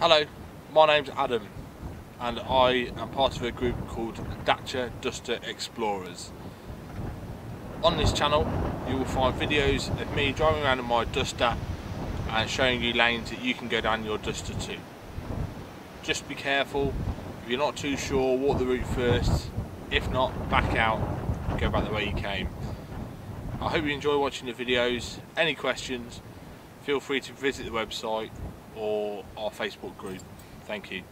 Hello, my name's Adam and I am part of a group called Dacia Duster Explorers. On this channel you will find videos of me driving around in my Duster and showing you lanes that you can go down your Duster to. Just be careful, if you're not too sure walk the route first, if not back out and go back the way you came. I hope you enjoy watching the videos, any questions feel free to visit the website or our Facebook group. Thank you.